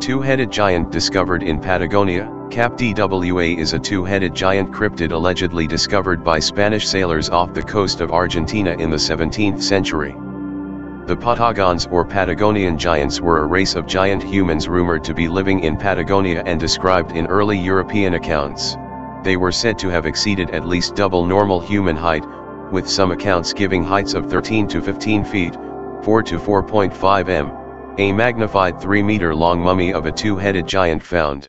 Two-headed giant discovered in Patagonia, Kap Dwa is a two-headed giant cryptid allegedly discovered by Spanish sailors off the coast of Argentina in the 17th century. The Patagones or Patagonian giants were a race of giant humans rumored to be living in Patagonia and described in early European accounts. They were said to have exceeded at least double normal human height, with some accounts giving heights of 13 to 15 feet, 4 to 4.5 m. A magnified 3 meter long mummy of a two-headed giant found.